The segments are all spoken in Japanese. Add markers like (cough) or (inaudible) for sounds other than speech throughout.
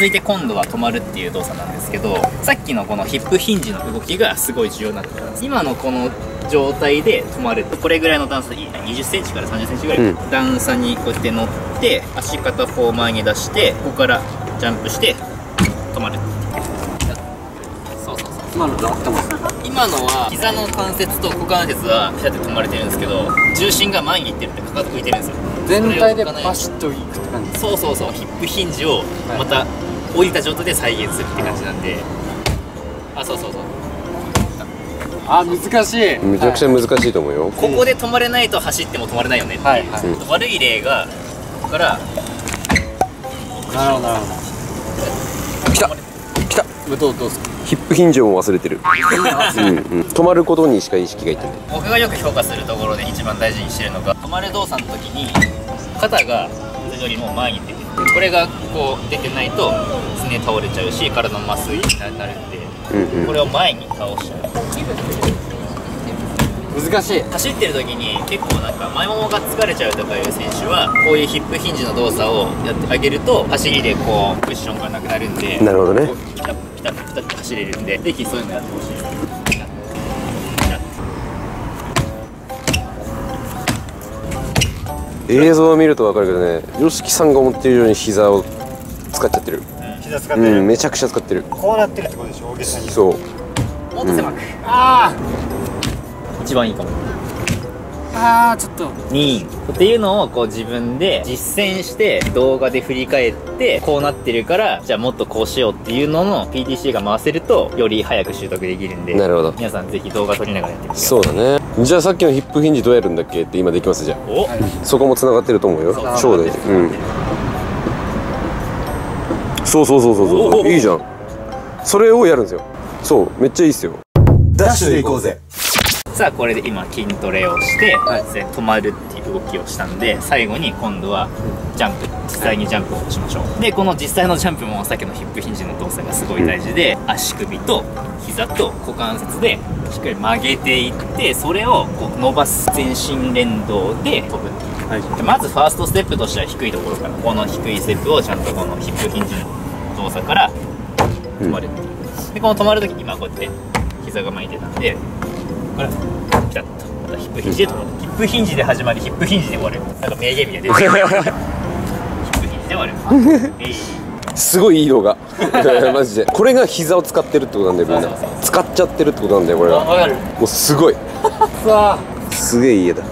続いて今度は止まるっていう動作なんですけどさっきのこのヒップヒンジの動きがすごい重要になってきます。今のこの状態で止まる。これぐらいの段差いい2 0ンチから3 0ンチぐらい、うん、段差にこうやって乗って足片方前に出してここからジャンプして止まる。そうそうそう。今の合ってます？今のは膝の関節と股関節はピタッと止まれてるんですけど重心が前にいってるってかかと浮いてるんですよ。全体でバシッといくって感じそうそうそう。ヒップヒンジをまた置いた状態で再現するって感じなんで。あそうそうそう。あ難しい。めちゃくちゃ難しいと思うよ、ここで止まれないと走っても止まれないよねっていう、はい。はい、悪い例がここからなるほどなるほど。来た。来た。どうどうすかヒップヒンジも忘れてる、うんうん、止まることにしか意識がいってない。僕がよく評価するところで一番大事にしてるのが止まる動作の時に肩がよりも前に出てこれがこう出てないと常倒れちゃうし体の麻酔になるんで、う。んうん、これを前に倒しちゃう難しい。走ってる時に結構なんか前ももが疲れちゃうとかいう選手はこういうヒップヒンジの動作をやってあげると走りでこうクッションがなくなるんでなるほどね。ピタピタピタって走れるんでぜひそういうのやってほしいです映像を見ると分かるけどね YOSHIKI さんが思ってるように膝を使っちゃってる、うん、膝使ってる、うん、めちゃくちゃ使ってる。こうなってるってことでしょ大げさに。そう。もっと狭く、うん、ああ一番いいかも。ああちょっと。にっていうのをこう自分で実践して動画で振り返ってこうなってるからじゃあもっとこうしようっていうのの PTC が回せるとより早く習得できるんでなるほど。皆さんぜひ動画撮りながらやってみてください。そうだねじゃあさっきのヒップヒンジどうやるんだっけって今できます？じゃあ。お。そこもつながってると思うよ。超大事うん。そうそうそうそうそう。いいじゃん。それをやるんですよ。そう。めっちゃいいっすよ。ダッシュでいこうぜさあこれで今筋トレをして、はい、止まるっていう動きをしたんで最後に今度はジャンプ実際にジャンプをしましょう。でこの実際のジャンプもさっきのヒップヒンジの動作がすごい大事で、足首と膝と股関節でしっかり曲げていってそれをこう伸ばす全身連動で飛ぶはい、でまずファーストステップとしては低いところからこの低いステップをちゃんとこのヒップヒンジの動作から止まるっていう、うん、でこの止まるときに今こうやって膝が前に出たんでからピタッとまたヒップヒンジで止まる。ヒップヒンジで始まりヒップヒンジで終わる。なんか名言みたいなヒップヒンジで終わる。(laughs) すごいいい動画。(laughs) マジで。これが膝を使ってるってことなんだよみんな。使っちゃってるってことなんだよこれは。もうすごい。(laughs) さあすげえ家だ。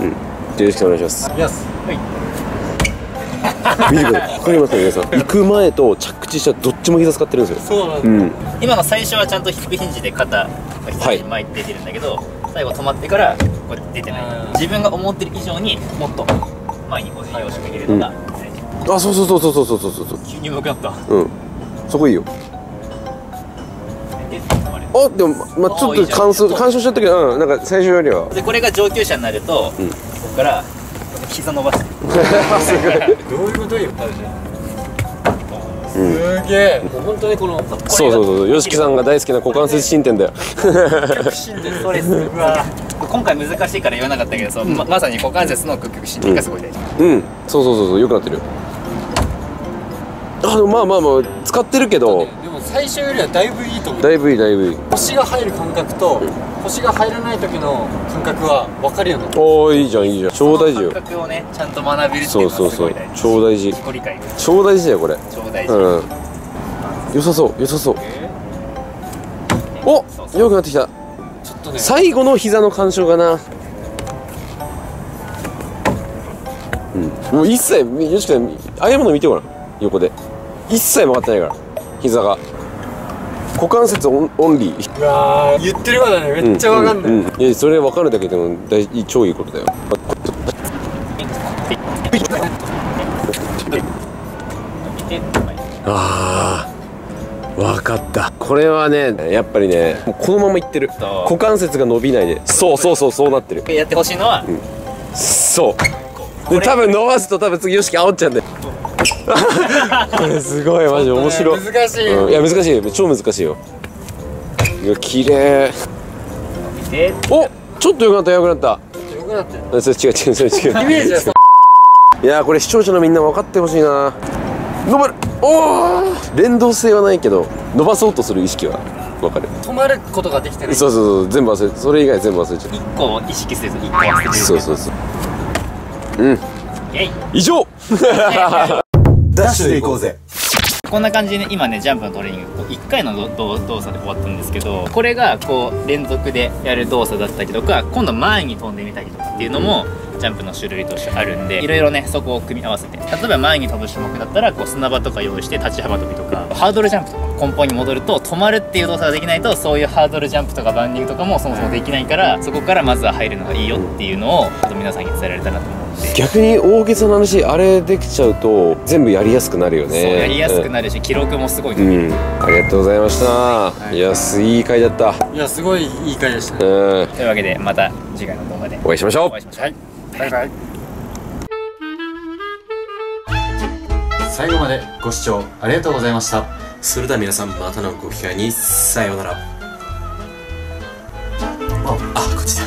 うん。よろしくお願いします。はい。見てください。わかりますか皆さん？行く前と着地したどっちも膝使ってるんですよ。そうなんうん、今の最初はちゃんとヒップヒンジで肩が膝に前に出てるんだけど、はい、最後止まってからこうやって出てない。自分が思ってる以上にもっと前にこうを仕掛けるのが大事。うん、あ、そうそうそうそうそうそうそうそう。急に上手くなった。うん。そこいいよ。あでもまあちょっと乾燥乾燥しちゃったけど、うん、なんか最初よりは。でこれが上級者になると、うん、ここから膝伸ば (laughs) すごい。どういうことよすげえ、もう本当にこのそうそう。そう YOSHIKI さんが大好きな股関節伸展だよ。そうです今回難しいから言わなかったけどそう、ままさに股関節の屈曲伸展がすごい大事。うん、うん、そうそうそうそう。よくなってるあまあまあまあ使ってるけど、最初よりはだいぶいいと思う。だいぶいいだいぶいい。腰が入る感覚と、腰が入らない時の感覚は分かるようになった。おおいいじゃんいいじゃん。超大事よ。感覚をねちゃんと学べるっていうのはすごい大事。そうそうそう。超大事。ご理解超大事だよこれ。超大事うん。良さそう良さそう。およくなってきた。ちょっとね。最後の膝の干渉かな。うん。もう一切よしかああいうもの見てごらん。横で。一切曲がってないから。膝が。股関節オンオンリー。うわ言ってることね。めっちゃわかんない、うんうんうん、いやそれ分かるだけでも大超いいことだよああ分かった。これはねやっぱりねこのままいってる。股関節が伸びないで。そうそうそうそうなってる。やってほしいのは、うん、そう。で多分伸ばすと多分次よしき煽っちゃうんだよ。これすごいマジ面白い、ね、難しい、うん、いや難しい。超難しいよ。いや綺麗。おちょっと良くなった良くなった。良くなったそれ違う違うそれ違う。イメージいやこれ視聴者のみんな分かってほしいな伸ばる。おお連動性はないけど伸ばそうとする意識はわかる。止まることができてない。そうそうそう。全部忘れそれ以外全部忘れちゃ1個を意識せず1個忘れてるうそうそうそう。うん。イェイ。以上。ダッシュで行こうぜこんな感じでね今ねジャンプのトレーニングこう1回の動作で終わったんですけどこれがこう連続でやる動作だったりとか今度前に飛んでみたりとかっていうのも、ジャンプの種類としてあるんでいろいろねそこを組み合わせて例えば前に飛ぶ種目だったらこう砂場とか用意して立ち幅跳びとかハードルジャンプとか根本に戻ると止まるっていう動作ができないとそういうハードルジャンプとかバンディングとかもそもそもできないからそこからまずは入るのがいいよっていうのをちょっと皆さんに伝えられたらと思うんで。逆に大げさな話あれできちゃうと全部やりやすくなるよね。そうやりやすくなるし記録もすごいうん、ありがとうございました、い、やすいい回だった。いやすごいいい回でしたね。うん。というわけでまた次回の動画で。お会いしましょう。お会いしましょう。はい。バイバイ。最後までご視聴ありがとうございました。それでは皆さんまたのご機会に。さようなら。ああこっちだ